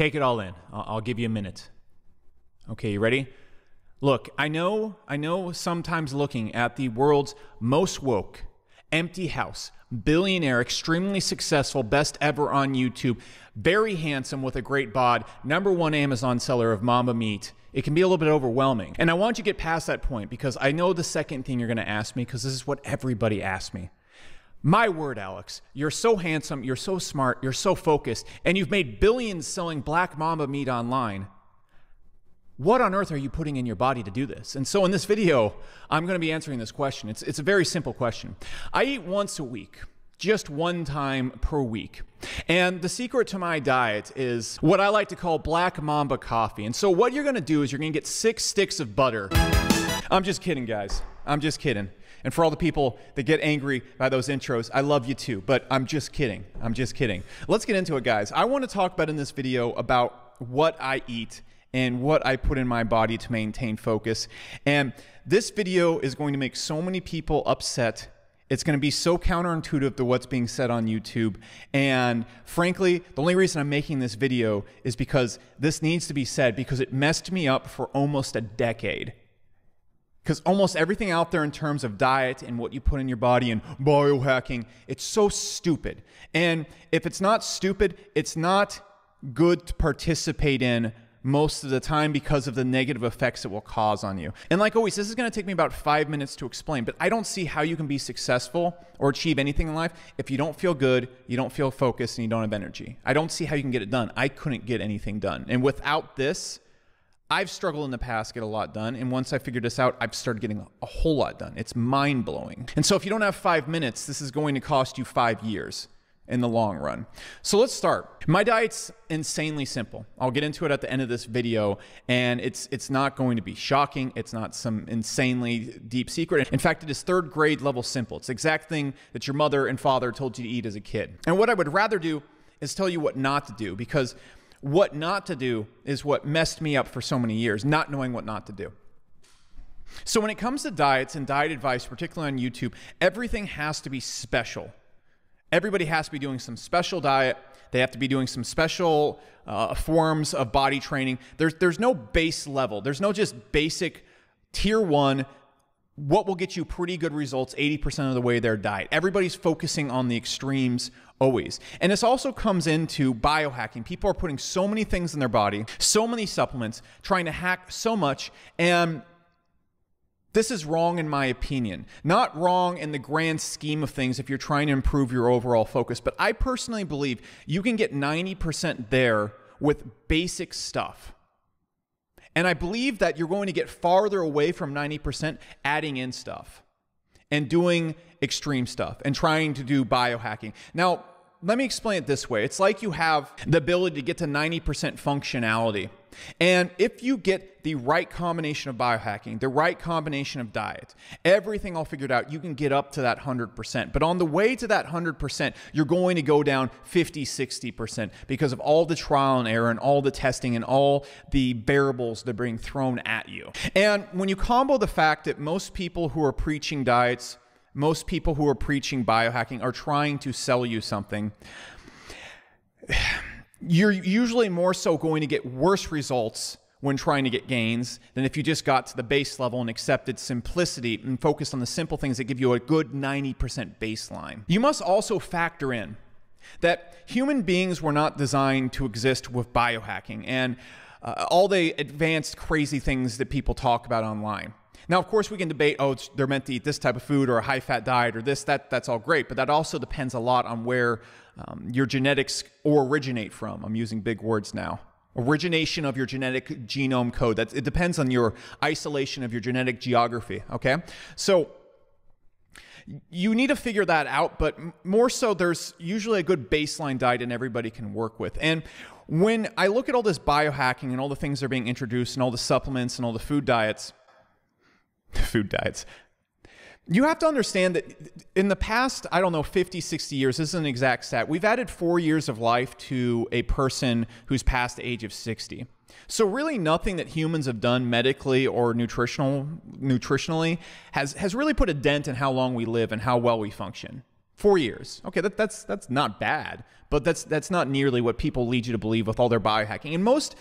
Take it all in. I'll, I'll give you a minute. Okay, you ready? Look, I know, I know sometimes looking at the world's most woke, empty house, billionaire, extremely successful, best ever on YouTube, very handsome with a great bod, number one Amazon seller of Mamba Meat, it can be a little bit overwhelming. And I want you to get past that point because I know the second thing you're going to ask me, because this is what everybody asks me. My word, Alex, you're so handsome, you're so smart, you're so focused, and you've made billions selling black mamba meat online. What on earth are you putting in your body to do this? And so in this video, I'm going to be answering this question. It's, it's a very simple question. I eat once a week just one time per week. And the secret to my diet is what I like to call black mamba coffee. And so what you're gonna do is you're gonna get six sticks of butter. I'm just kidding, guys. I'm just kidding. And for all the people that get angry by those intros, I love you too, but I'm just kidding. I'm just kidding. Let's get into it, guys. I want to talk about in this video about what I eat and what I put in my body to maintain focus. And this video is going to make so many people upset it's going to be so counterintuitive to what's being said on YouTube. And frankly, the only reason I'm making this video is because this needs to be said because it messed me up for almost a decade. Because almost everything out there in terms of diet and what you put in your body and biohacking, it's so stupid. And if it's not stupid, it's not good to participate in most of the time because of the negative effects it will cause on you. And like always, this is going to take me about five minutes to explain, but I don't see how you can be successful or achieve anything in life if you don't feel good, you don't feel focused, and you don't have energy. I don't see how you can get it done. I couldn't get anything done. And without this, I've struggled in the past, get a lot done. And once I figured this out, I've started getting a whole lot done. It's mind blowing. And so if you don't have five minutes, this is going to cost you five years in the long run. So let's start. My diet's insanely simple. I'll get into it at the end of this video and it's it's not going to be shocking. It's not some insanely deep secret. In fact, it is third grade level simple. It's the exact thing that your mother and father told you to eat as a kid. And what I would rather do is tell you what not to do because what not to do is what messed me up for so many years, not knowing what not to do. So when it comes to diets and diet advice, particularly on YouTube, everything has to be special. Everybody has to be doing some special diet. They have to be doing some special uh, forms of body training. There's, there's no base level. There's no just basic tier one, what will get you pretty good results 80% of the way their diet. Everybody's focusing on the extremes always. And this also comes into biohacking. People are putting so many things in their body, so many supplements, trying to hack so much. And this is wrong in my opinion. Not wrong in the grand scheme of things if you're trying to improve your overall focus, but I personally believe you can get 90% there with basic stuff. And I believe that you're going to get farther away from 90% adding in stuff and doing extreme stuff and trying to do biohacking. Now, let me explain it this way it's like you have the ability to get to 90% functionality. And if you get the right combination of biohacking, the right combination of diet, everything all figured out, you can get up to that 100%. But on the way to that 100%, you're going to go down 50, 60% because of all the trial and error and all the testing and all the variables that are being thrown at you. And when you combo the fact that most people who are preaching diets, most people who are preaching biohacking are trying to sell you something. You're usually more so going to get worse results when trying to get gains than if you just got to the base level and accepted simplicity and focused on the simple things that give you a good 90% baseline. You must also factor in that human beings were not designed to exist with biohacking and uh, all the advanced crazy things that people talk about online. Now, of course, we can debate, oh, they're meant to eat this type of food or a high fat diet or this, that, that's all great. But that also depends a lot on where um, your genetics or originate from. I'm using big words now. Origination of your genetic genome code. That it depends on your isolation of your genetic geography. Okay. So, you need to figure that out, but more so, there's usually a good baseline diet and everybody can work with. And when I look at all this biohacking and all the things that are being introduced and all the supplements and all the food diets, food diets. You have to understand that in the past, I don't know, 50, 60 years, this is an exact stat, we've added four years of life to a person who's past the age of 60. So really nothing that humans have done medically or nutritional nutritionally has, has really put a dent in how long we live and how well we function. Four years. Okay, that, that's that's not bad, but that's that's not nearly what people lead you to believe with all their biohacking. And most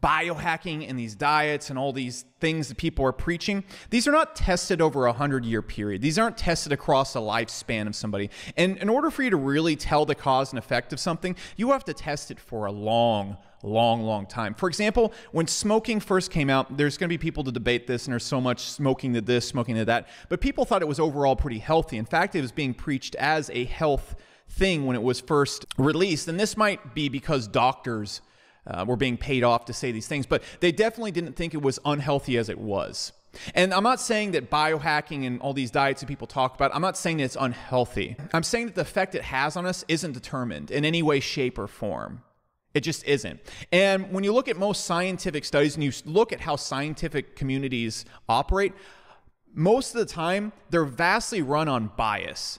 biohacking and these diets and all these things that people are preaching, these are not tested over a hundred year period. These aren't tested across a lifespan of somebody. And in order for you to really tell the cause and effect of something, you have to test it for a long, long, long time. For example, when smoking first came out, there's going to be people to debate this, and there's so much smoking to this, smoking to that, but people thought it was overall pretty healthy. In fact, it was being preached as a health thing when it was first released. And this might be because doctors uh, were being paid off to say these things, but they definitely didn't think it was unhealthy as it was. And I'm not saying that biohacking and all these diets that people talk about, I'm not saying that it's unhealthy. I'm saying that the effect it has on us isn't determined in any way, shape, or form. It just isn't. And when you look at most scientific studies and you look at how scientific communities operate, most of the time they're vastly run on bias.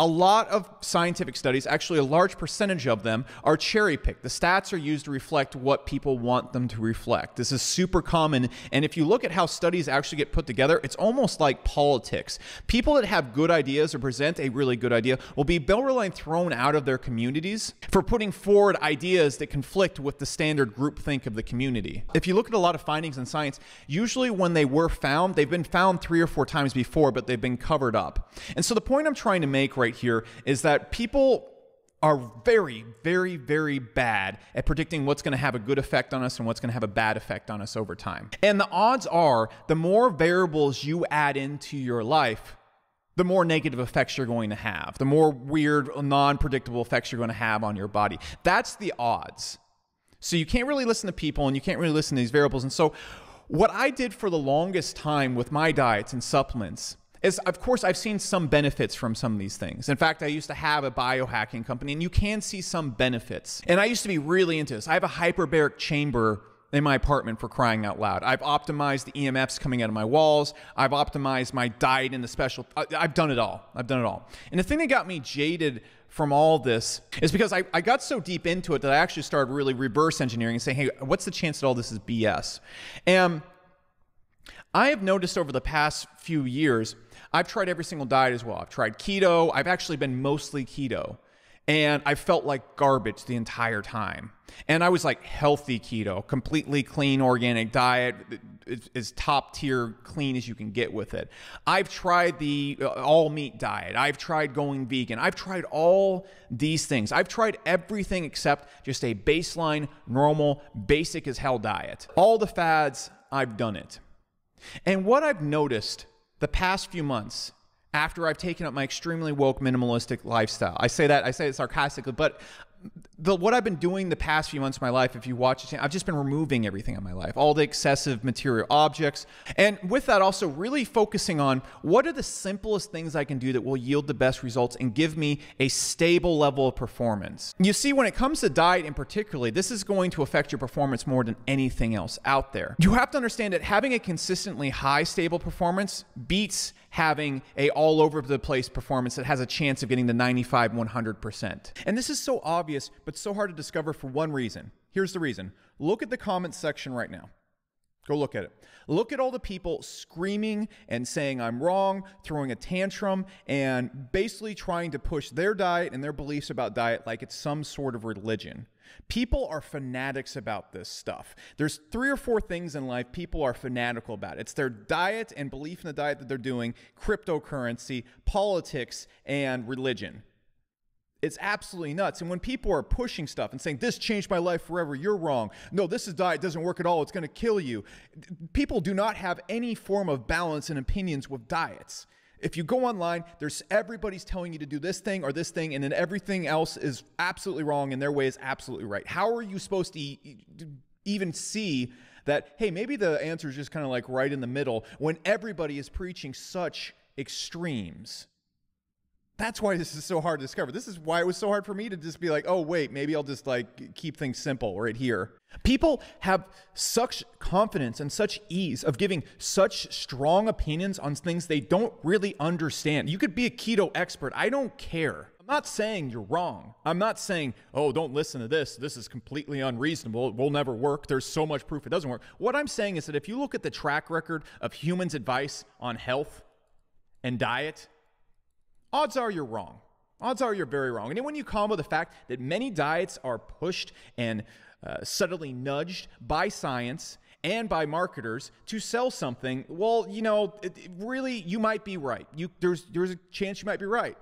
A lot of scientific studies, actually a large percentage of them, are cherry picked. The stats are used to reflect what people want them to reflect. This is super common. And if you look at how studies actually get put together, it's almost like politics. People that have good ideas or present a really good idea will be borderline thrown out of their communities for putting forward ideas that conflict with the standard groupthink of the community. If you look at a lot of findings in science, usually when they were found, they've been found three or four times before, but they've been covered up. And so the point I'm trying to make right right here is that people are very, very, very bad at predicting what's going to have a good effect on us and what's going to have a bad effect on us over time. And the odds are the more variables you add into your life, the more negative effects you're going to have, the more weird, non predictable effects you're going to have on your body. That's the odds. So you can't really listen to people and you can't really listen to these variables. And so, what I did for the longest time with my diets and supplements is of course I've seen some benefits from some of these things. In fact, I used to have a biohacking company and you can see some benefits. And I used to be really into this. I have a hyperbaric chamber in my apartment for crying out loud. I've optimized the EMFs coming out of my walls. I've optimized my diet in the special. I've done it all. I've done it all. And the thing that got me jaded from all this is because I, I got so deep into it that I actually started really reverse engineering and saying, hey, what's the chance that all this is BS? And I have noticed over the past few years I've tried every single diet as well. I've tried keto. I've actually been mostly keto. And I felt like garbage the entire time. And I was like healthy keto, completely clean organic diet, as top tier clean as you can get with it. I've tried the uh, all meat diet. I've tried going vegan. I've tried all these things. I've tried everything except just a baseline, normal, basic as hell diet. All the fads, I've done it. And what I've noticed the past few months after I've taken up my extremely woke minimalistic lifestyle. I say that I say it sarcastically, but the what I've been doing the past few months of my life, if you watch it, I've just been removing everything in my life, all the excessive material objects. And with that, also really focusing on what are the simplest things I can do that will yield the best results and give me a stable level of performance. You see, when it comes to diet in particularly, this is going to affect your performance more than anything else out there. You have to understand that having a consistently high stable performance beats having a all over the place performance that has a chance of getting the 95 100%. And this is so obvious but so hard to discover for one reason. Here's the reason. Look at the comments section right now. Go look at it. Look at all the people screaming and saying, I'm wrong, throwing a tantrum, and basically trying to push their diet and their beliefs about diet like it's some sort of religion. People are fanatics about this stuff. There's three or four things in life people are fanatical about. It's their diet and belief in the diet that they're doing, cryptocurrency, politics, and religion. It's absolutely nuts. And when people are pushing stuff and saying, this changed my life forever, you're wrong. No, this is diet doesn't work at all. It's going to kill you. People do not have any form of balance and opinions with diets. If you go online, there's everybody's telling you to do this thing or this thing, and then everything else is absolutely wrong and their way is absolutely right. How are you supposed to even see that, hey, maybe the answer is just kind of like right in the middle when everybody is preaching such extremes? That's why this is so hard to discover. This is why it was so hard for me to just be like, oh, wait, maybe I'll just like keep things simple right here. People have such confidence and such ease of giving such strong opinions on things they don't really understand. You could be a keto expert. I don't care. I'm not saying you're wrong. I'm not saying, oh, don't listen to this. This is completely unreasonable. It will never work. There's so much proof it doesn't work. What I'm saying is that if you look at the track record of humans' advice on health and diet, odds are you're wrong. Odds are you're very wrong. And when you combo the fact that many diets are pushed and uh, subtly nudged by science and by marketers to sell something, well, you know, it, it really, you might be right. You, there's, there's a chance you might be right.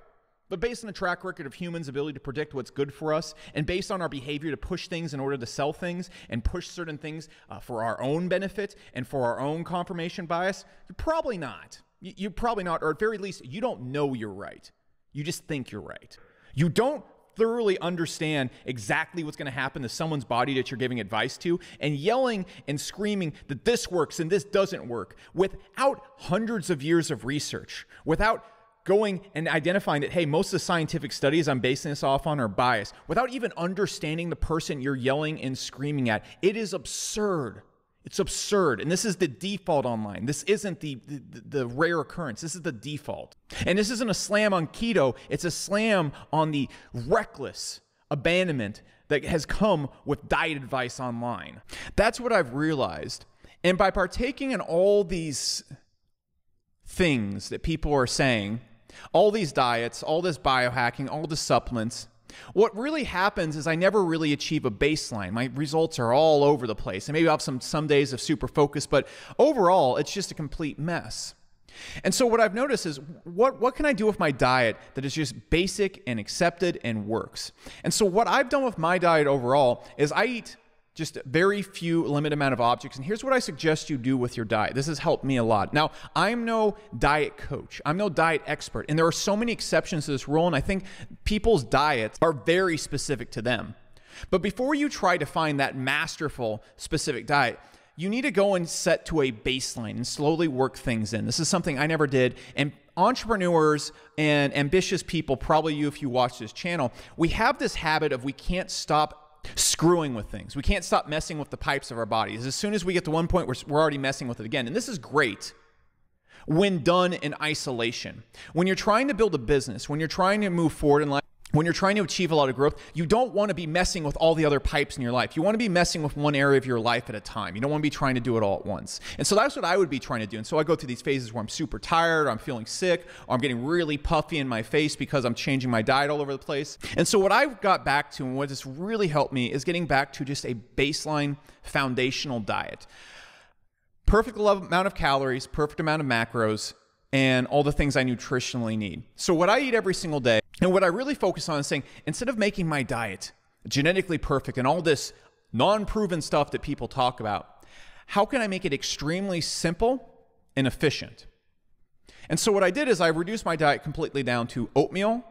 But based on the track record of humans' ability to predict what's good for us, and based on our behavior to push things in order to sell things and push certain things uh, for our own benefit and for our own confirmation bias, you're probably not. You're probably not, or at very least, you don't know you're right. You just think you're right. You don't thoroughly understand exactly what's going to happen to someone's body that you're giving advice to and yelling and screaming that this works and this doesn't work without hundreds of years of research, without going and identifying that, hey, most of the scientific studies I'm basing this off on are biased, without even understanding the person you're yelling and screaming at. It is absurd. It's absurd. And this is the default online. This isn't the, the, the, rare occurrence. This is the default. And this isn't a slam on keto, it's a slam on the reckless abandonment that has come with diet advice online. That's what I've realized. And by partaking in all these things that people are saying, all these diets, all this biohacking, all the supplements. What really happens is I never really achieve a baseline. My results are all over the place. And maybe I'll have some, some days of super focus, but overall, it's just a complete mess. And so what I've noticed is what, what can I do with my diet that is just basic and accepted and works? And so what I've done with my diet overall is I eat just very few limited amount of objects. And here's what I suggest you do with your diet. This has helped me a lot. Now, I'm no diet coach. I'm no diet expert. And there are so many exceptions to this rule. And I think people's diets are very specific to them. But before you try to find that masterful specific diet, you need to go and set to a baseline and slowly work things in. This is something I never did. And entrepreneurs and ambitious people, probably you if you watch this channel, we have this habit of we can't stop screwing with things. We can't stop messing with the pipes of our bodies. As soon as we get to one point, we're, we're already messing with it again. And this is great when done in isolation. When you're trying to build a business, when you're trying to move forward in life, when you're trying to achieve a lot of growth, you don't want to be messing with all the other pipes in your life. You want to be messing with one area of your life at a time. You don't want to be trying to do it all at once. And so that's what I would be trying to do. And so I go through these phases where I'm super tired, or I'm feeling sick, or I'm getting really puffy in my face because I'm changing my diet all over the place. And so what I've got back to and what has really helped me is getting back to just a baseline foundational diet. Perfect amount of calories, perfect amount of macros, and all the things I nutritionally need. So, what I eat every single day, and what I really focus on is saying, instead of making my diet genetically perfect and all this non proven stuff that people talk about, how can I make it extremely simple and efficient? And so, what I did is I reduced my diet completely down to oatmeal,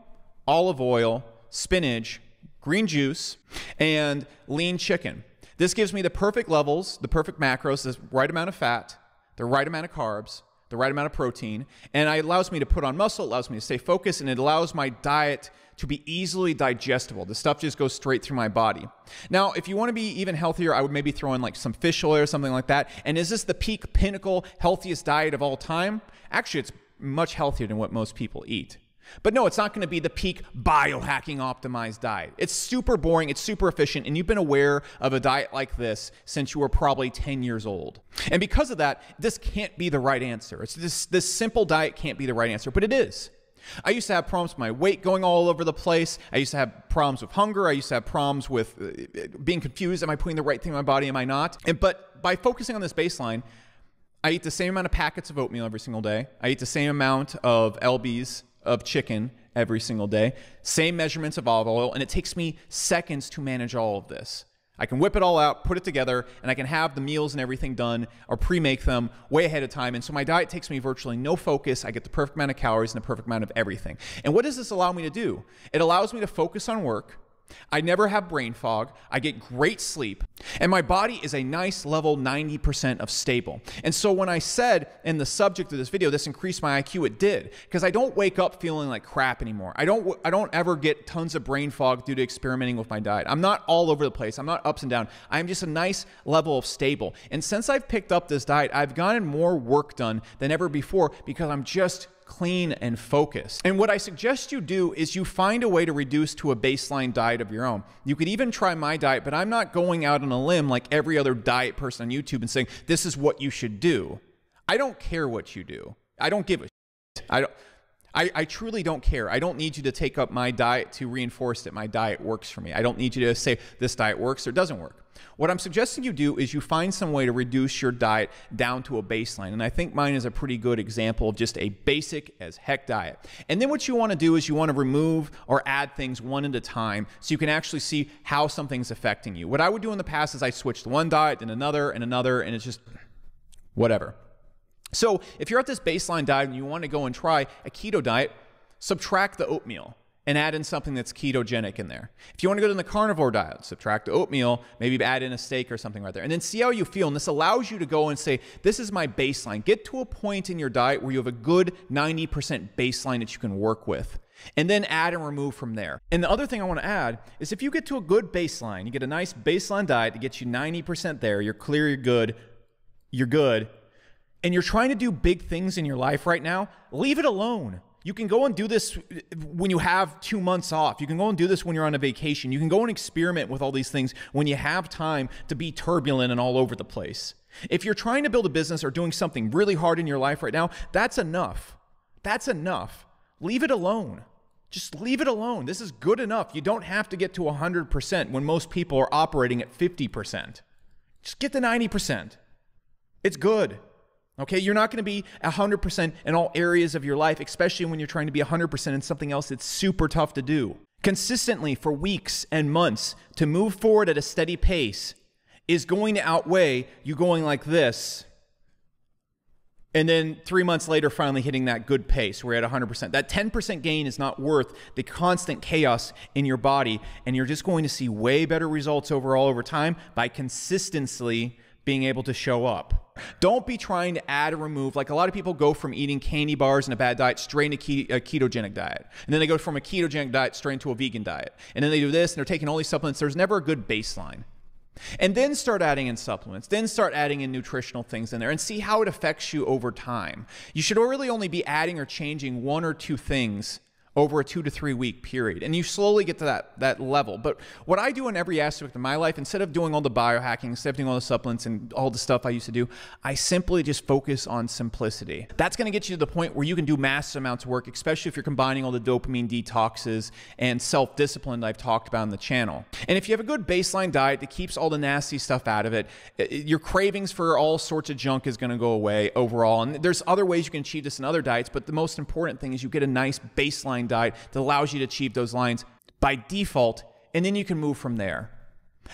olive oil, spinach, green juice, and lean chicken. This gives me the perfect levels, the perfect macros, the right amount of fat, the right amount of carbs, the right amount of protein, and it allows me to put on muscle, allows me to stay focused, and it allows my diet to be easily digestible. The stuff just goes straight through my body. Now, if you want to be even healthier, I would maybe throw in like some fish oil or something like that. And is this the peak, pinnacle, healthiest diet of all time? Actually, it's much healthier than what most people eat. But no, it's not going to be the peak biohacking optimized diet. It's super boring, it's super efficient, and you've been aware of a diet like this since you were probably 10 years old. And because of that, this can't be the right answer. It's this, this simple diet can't be the right answer, but it is. I used to have problems with my weight going all over the place. I used to have problems with hunger. I used to have problems with uh, being confused. Am I putting the right thing in my body? Am I not? And, but by focusing on this baseline, I eat the same amount of packets of oatmeal every single day. I eat the same amount of LBs of chicken every single day, same measurements of olive oil, and it takes me seconds to manage all of this. I can whip it all out, put it together, and I can have the meals and everything done or pre make them way ahead of time. And so my diet takes me virtually no focus. I get the perfect amount of calories and the perfect amount of everything. And what does this allow me to do? It allows me to focus on work I never have brain fog. I get great sleep. And my body is a nice level 90% of stable. And so when I said in the subject of this video, this increased my IQ, it did. Because I don't wake up feeling like crap anymore. I don't, I don't ever get tons of brain fog due to experimenting with my diet. I'm not all over the place. I'm not ups and down. I'm just a nice level of stable. And since I've picked up this diet, I've gotten more work done than ever before because I'm just clean, and focused. And what I suggest you do is you find a way to reduce to a baseline diet of your own. You could even try my diet, but I'm not going out on a limb like every other diet person on YouTube and saying, this is what you should do. I don't care what you do. I don't give a shit. I don't. I, I, truly don't care. I don't need you to take up my diet to reinforce that my diet works for me. I don't need you to say this diet works or doesn't work. What I'm suggesting you do is you find some way to reduce your diet down to a baseline. And I think mine is a pretty good example of just a basic as heck diet. And then what you want to do is you want to remove or add things one at a time so you can actually see how something's affecting you. What I would do in the past is I switched one diet and another and another, and it's just whatever. So if you're at this baseline diet and you want to go and try a keto diet, subtract the oatmeal and add in something that's ketogenic in there. If you want to go to the carnivore diet, subtract the oatmeal, maybe add in a steak or something right there, and then see how you feel. And this allows you to go and say, This is my baseline. Get to a point in your diet where you have a good 90% baseline that you can work with. And then add and remove from there. And the other thing I want to add is if you get to a good baseline, you get a nice baseline diet that gets you 90% there, you're clear, you're good, you're good, and you're trying to do big things in your life right now, leave it alone. You can go and do this when you have two months off. You can go and do this when you're on a vacation. You can go and experiment with all these things when you have time to be turbulent and all over the place. If you're trying to build a business or doing something really hard in your life right now, that's enough. That's enough. Leave it alone. Just leave it alone. This is good enough. You don't have to get to 100% when most people are operating at 50%. Just get to 90%. It's good. Okay, you're not going to be 100% in all areas of your life, especially when you're trying to be 100% in something else that's super tough to do. Consistently for weeks and months to move forward at a steady pace is going to outweigh you going like this and then three months later finally hitting that good pace we're at 100% that 10% gain is not worth the constant chaos in your body and you're just going to see way better results overall over time by consistently being able to show up. Don't be trying to add or remove. Like a lot of people go from eating candy bars and a bad diet straight into a ketogenic diet. And then they go from a ketogenic diet straight into a vegan diet. And then they do this and they're taking all these supplements. There's never a good baseline. And then start adding in supplements, then start adding in nutritional things in there and see how it affects you over time. You should really only be adding or changing one or two things over a two to three week period. And you slowly get to that, that level. But what I do in every aspect of my life, instead of doing all the biohacking, instead of doing all the supplements and all the stuff I used to do, I simply just focus on simplicity. That's going to get you to the point where you can do massive amounts of work, especially if you're combining all the dopamine detoxes and self discipline that I've talked about in the channel. And if you have a good baseline diet that keeps all the nasty stuff out of it, your cravings for all sorts of junk is going to go away overall. And there's other ways you can achieve this in other diets, but the most important thing is you get a nice baseline diet that allows you to achieve those lines by default, and then you can move from there.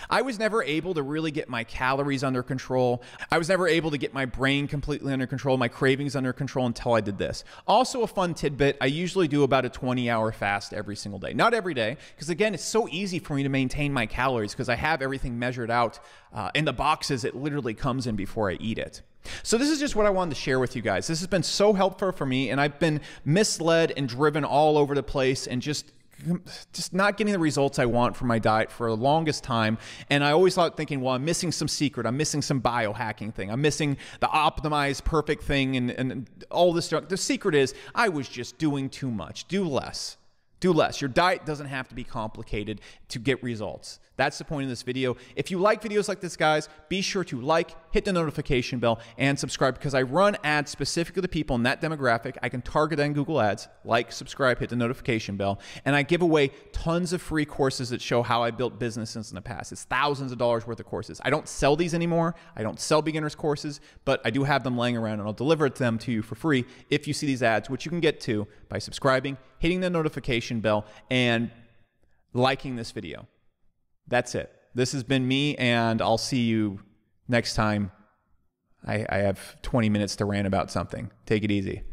I was never able to really get my calories under control. I was never able to get my brain completely under control, my cravings under control until I did this. Also, a fun tidbit I usually do about a 20 hour fast every single day. Not every day, because again, it's so easy for me to maintain my calories because I have everything measured out uh, in the boxes it literally comes in before I eat it. So, this is just what I wanted to share with you guys. This has been so helpful for me, and I've been misled and driven all over the place and just just not getting the results I want from my diet for the longest time. And I always thought thinking, well, I'm missing some secret. I'm missing some biohacking thing. I'm missing the optimized perfect thing and, and all this stuff. The secret is I was just doing too much. Do less. Do less. Your diet doesn't have to be complicated to get results. That's the point of this video. If you like videos like this, guys, be sure to like, hit the notification bell, and subscribe because I run ads specifically to people in that demographic. I can target in Google Ads. Like, subscribe, hit the notification bell. And I give away tons of free courses that show how I built businesses in the past. It's thousands of dollars worth of courses. I don't sell these anymore. I don't sell beginners courses, but I do have them laying around and I'll deliver them to you for free if you see these ads, which you can get to by subscribing, hitting the notification bell, and liking this video. That's it. This has been me, and I'll see you next time. I, I have 20 minutes to rant about something. Take it easy.